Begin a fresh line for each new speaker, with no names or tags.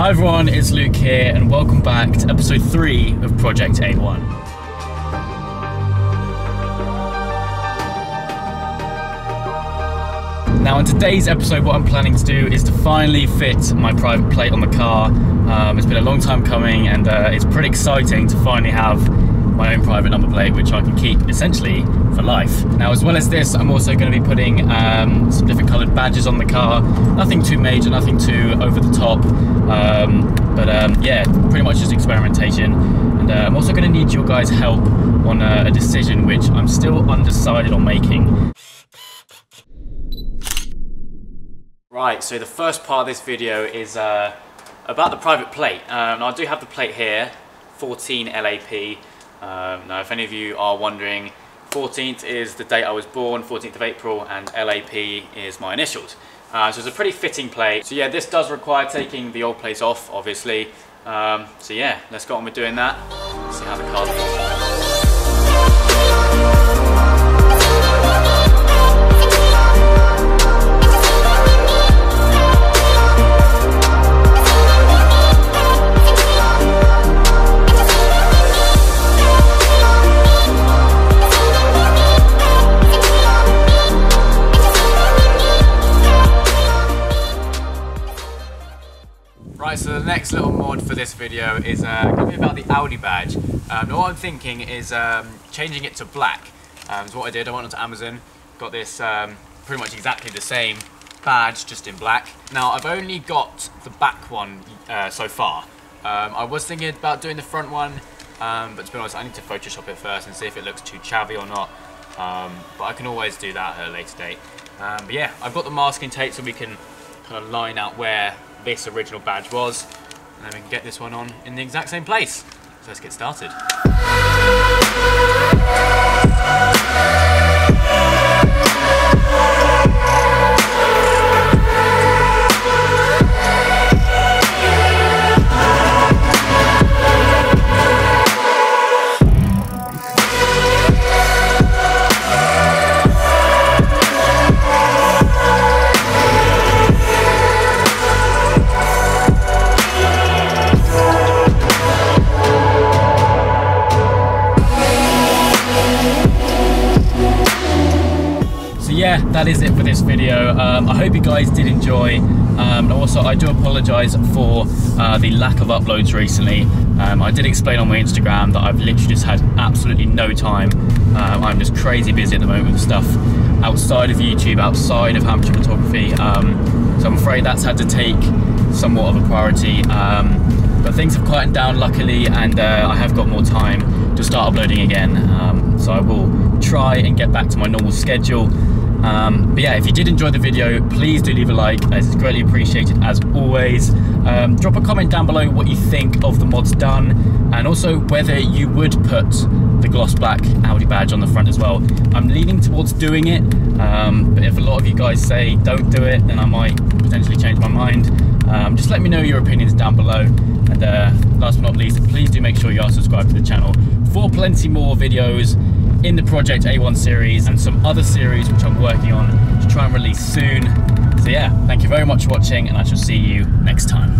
Hi everyone, it's Luke here and welcome back to episode 3 of Project A1. Now in today's episode what I'm planning to do is to finally fit my private plate on the car. Um, it's been a long time coming and uh, it's pretty exciting to finally have my own private number plate which I can keep essentially for life. Now as well as this I'm also going to be putting um, some different coloured badges on the car. Nothing too major, nothing too over the top. Um, but um, yeah, pretty much just experimentation. And uh, I'm also going to need your guys' help on uh, a decision which I'm still undecided on making. Right, so the first part of this video is uh, about the private plate. Um, I do have the plate here, 14 LAP. Um, now, if any of you are wondering, 14th is the date I was born, 14th of April, and LAP is my initials. Uh, so it's a pretty fitting plate. So yeah, this does require taking the old plates off, obviously. Um, so yeah, let's go on with doing that. See how the car Right, so the next little mod for this video is uh, going to be about the Audi badge. Um, what I'm thinking is um, changing it to black. Um, is what I did. I went onto Amazon, got this um, pretty much exactly the same badge, just in black. Now, I've only got the back one uh, so far. Um, I was thinking about doing the front one, um, but to be honest, I need to Photoshop it first and see if it looks too chavvy or not. but I can always do that at a later date. but yeah, I've got the masking tape so we can kind of line out where this original badge was. And then we can get this one on in the exact same place. So let's get started. Yeah, that is it for this video. Um, I hope you guys did enjoy. Um, also, I do apologise for uh, the lack of uploads recently. Um, I did explain on my Instagram that I've literally just had absolutely no time. Um, I'm just crazy busy at the moment with stuff outside of YouTube, outside of amateur photography. Um, so I'm afraid that's had to take somewhat of a priority. Um, but things have quietened down luckily and uh, I have got more time to start uploading again. so I will try and get back to my normal schedule. Um, but yeah, if you did enjoy the video, please do leave a like, as it's greatly appreciated as always. Um, drop a comment down below what you think of the mods done, and also whether you would put the gloss black Audi badge on the front as well. I'm leaning towards doing it, um, but if a lot of you guys say don't do it, then I might potentially change my mind. Um, just let me know your opinions down below. And uh, last but not least, please do make sure you are subscribed to the channel for plenty more videos in the Project A1 series and some other series which I'm working on to try and release soon. So yeah, thank you very much for watching and I shall see you next time.